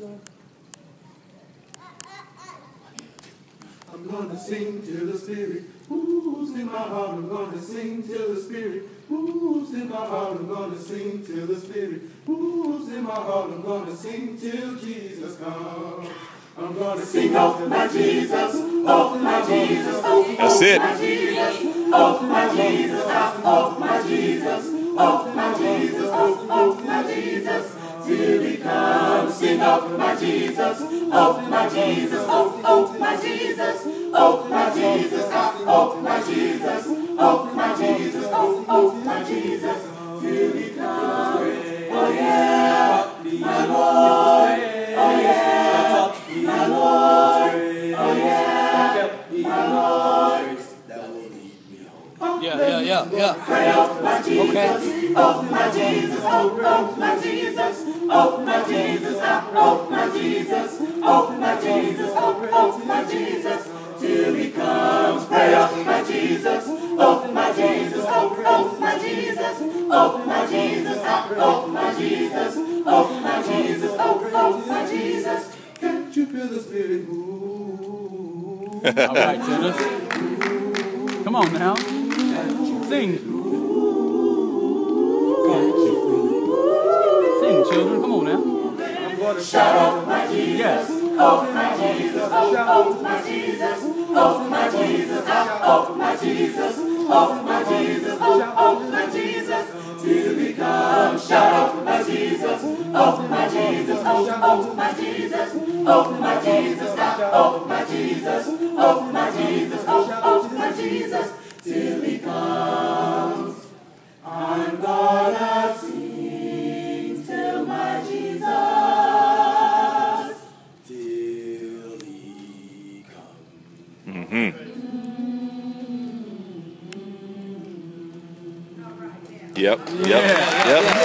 I'm gonna sing till the spirit moves in my heart. I'm gonna sing till the spirit moves in my heart. I'm gonna sing till the spirit moves in my heart. I'm gonna sing till Jesus comes. I'm gonna sing of my Jesus, of my Jesus, That's it. my Jesus, of my Jesus, of my Jesus, of my Jesus, of, of my Jesus, till he comes. Sing of my Jesus, of my Jesus, of, of my Jesus, of my Jesus, of my Jesus, of my Jesus, of, of my Jesus, Yeah, yeah, yeah, yeah. Okay. of my Jesus, of, of my Jesus, of my Jesus, of my Jesus, of my Jesus, of, of my Jesus, till he comes. Pray of my Jesus, of my Jesus, of, of my Jesus, of my Jesus, of my Jesus, of my Jesus, of, of my Jesus. Can't you feel the spirit move? All right, tenors. Come on now. Sing. Sing, children. Come on now. Shout out my Jesus. Yes. of my Jesus, of, of my Jesus, of my Jesus, of my Jesus, of my Jesus, of, of my Jesus, till he comes. Shout out my Jesus, of my Jesus, of, of my Jesus, of my Jesus, of my Jesus, of my Jesus, of, of my Jesus, comes. Yep. Yep. Yeah. Yep.